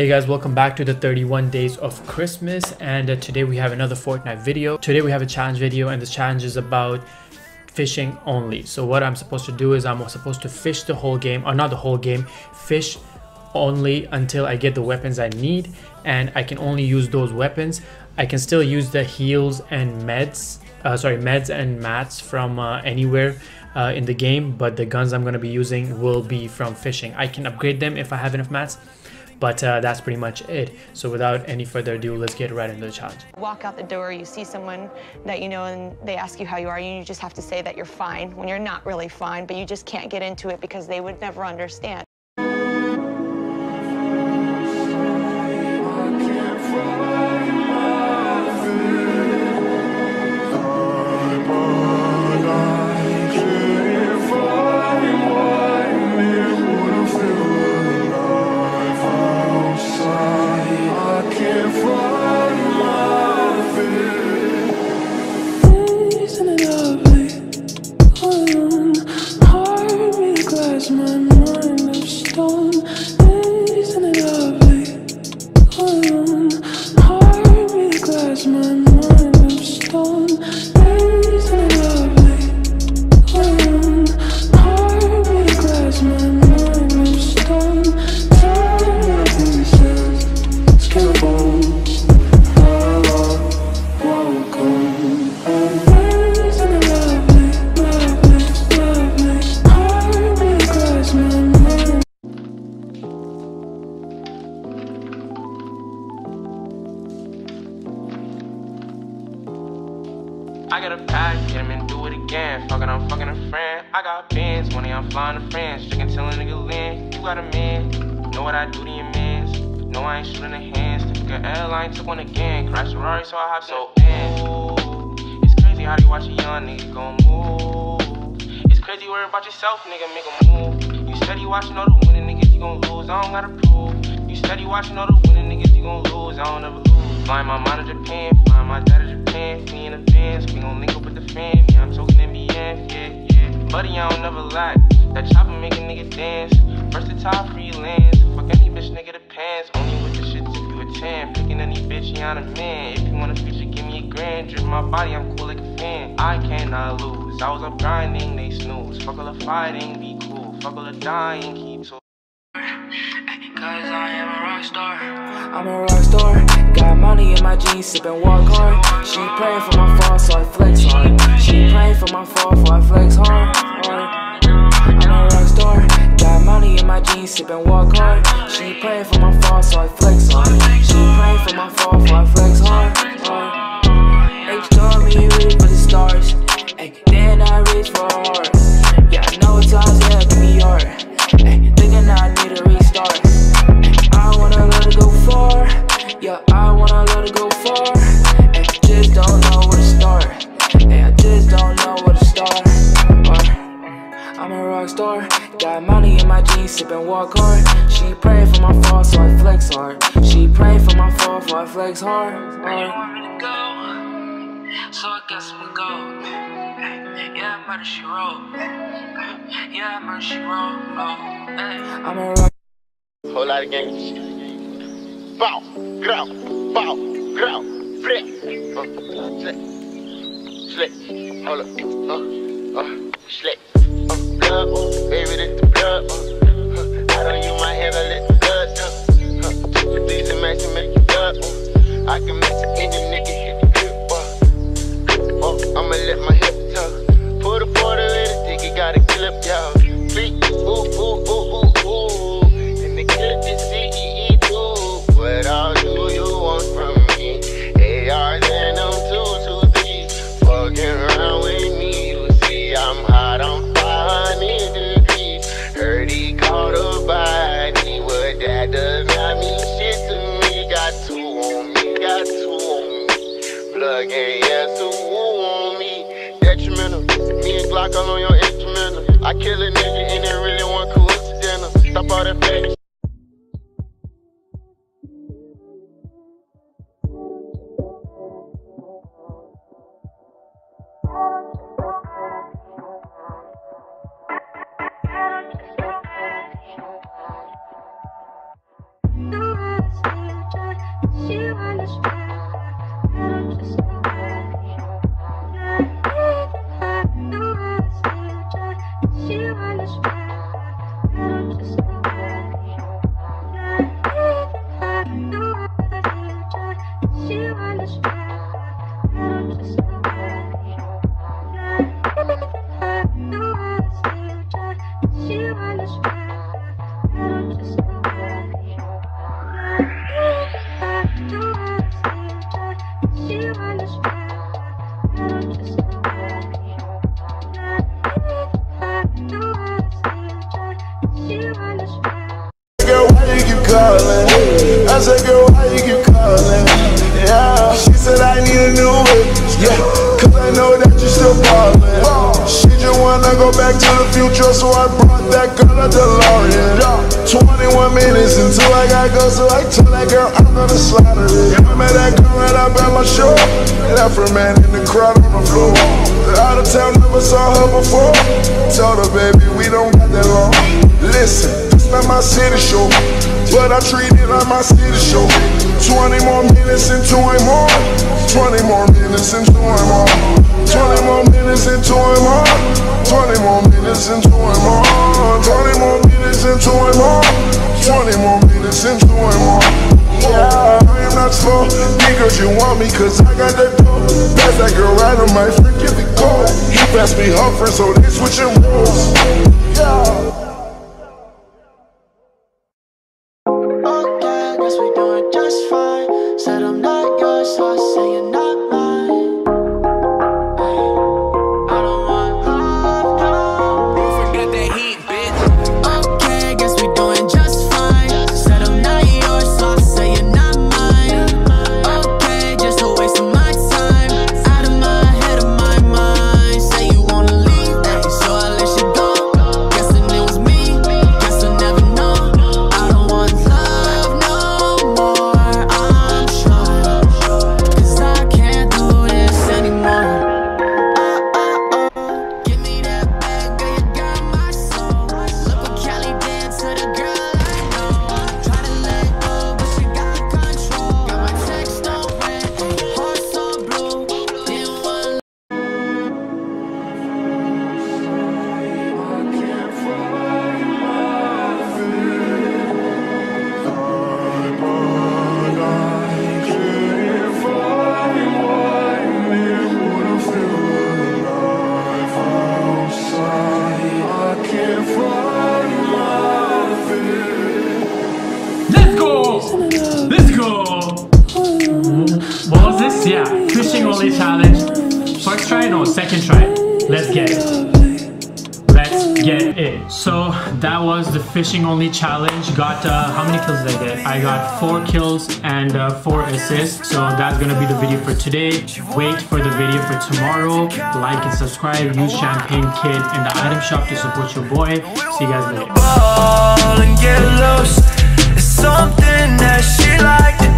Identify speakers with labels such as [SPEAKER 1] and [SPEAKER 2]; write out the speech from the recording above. [SPEAKER 1] Hey guys, welcome back to the 31 days of Christmas and uh, today we have another Fortnite video. Today we have a challenge video and the challenge is about fishing only. So what I'm supposed to do is I'm supposed to fish the whole game, or not the whole game, fish only until I get the weapons I need and I can only use those weapons. I can still use the heals and meds, uh, sorry, meds and mats from uh, anywhere uh, in the game, but the guns I'm going to be using will be from fishing. I can upgrade them if I have enough mats but uh, that's pretty much it. So without any further ado, let's get right into the challenge. Walk out the door, you see someone that you know and they ask you how you are, and you just have to say that you're fine when you're not really fine, but you just can't get into it because they would never understand. my mind I got a pack, get him and do it again. Fuckin' I'm fucking a friend. I got bins, money, I'm flying to France. Drinking till a nigga land. You got a man, know what I do to your mans. No, I ain't shooting the hands. Took an airline, took one again. Crash Ferrari, so I hop so in. It's crazy how you watch a young nigga gon' move. It's crazy worry about yourself, nigga, make a move. You steady watching all the winning niggas, you gon' lose. I don't gotta prove. You steady watching all the winning niggas, you gon' lose. I don't ever lose. Flying my mind to Japan top freelance. Fuck any bitch, nigga, the pants. Only with the shit a Picking any bitch, you on a man. If you want future, give me a grand. Drip my body, I'm cool like a fan. I cannot lose. I was up grinding, they snooze. Fuck all the fighting, be cool. Fuck all the dying, keep Cause I am a rock star. I'm a rock star. Got money in my jeans, sippin' walk hard. She praying for my fall, so I flex hard. She praying for my fall, so I flex hard. I'm a rock star. Money in my jeans, sippin' walk hard. She prayin' for my fall, so I flex hard. She prayin' for my fall, so I flex hard. H told me reach for the stars, and then I reach for hard. Yeah, I know it's odds, yeah, give me hard. Ay, thinkin' I need a restart. Ay, I wanna let it go far. Yeah, I wanna let it go far. Ay, just don't know where to start. Ay, I just don't store. Got money in my jeans, sippin' walk hard. She pray for my fall, so I flex hard. She pray for my fall, so I flex hard. Where you want me to go? So I guess we go. Yeah, murder she roll. Yeah, murder Oh, I'm a rock. Whole lot of gang shit. Bow, grow, bow, grow, flip, flip, flip, hold up, uh, uh, slip. kill a nigga and they really one coincidental. Stop all that fake. She understands. said, girl, why you keep calling? Yeah. She said, I need a new whip. Yeah. Cause I know that you are still ballin'. She just wanna go back to the future, so I brought that girl a DeLorean. 21 minutes until I gotta go, so I tell that girl I'm gonna slaughter it. I met that girl right up at my show. Left her man in the crowd on the floor. Out of town, never saw her before. Told her, baby, we don't got that long. Listen, this not my city show. But I treat it like my city show 20 more minutes and 20 more 20 more minutes and 20 more 20 more minutes and 20 more 20 more minutes and 20 more 20 more minutes and 20 more 20 more minutes and 20 more yeah, I am not slow Because you want me cause I got that dope Pass that girl right on my freaking cold He passed me her friend so they switching roles Yeah Let's go! What was this? Yeah, fishing only challenge. First try? No, second try. Let's get it. Let's get it. So that was the fishing only challenge. Got uh, how many kills did I get? I got four kills and uh, four assists. So that's gonna be the video for today. Wait for the video for tomorrow. Like and subscribe. Use Champagne Kid in the item shop to support your boy. See you guys later something that she liked